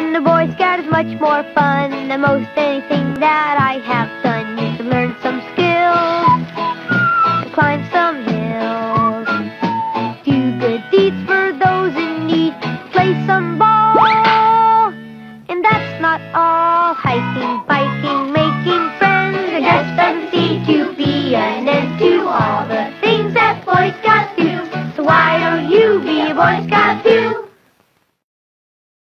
And the Boy Scout is much more fun than most anything that I have done. You can learn some skills, climb some hills, do good deeds for those in need, play some ball. And that's not all. Hiking, biking, making friends, and just doesn't seem to be an end to all the things that Boy Scouts do. So why don't you be a Boy Scout?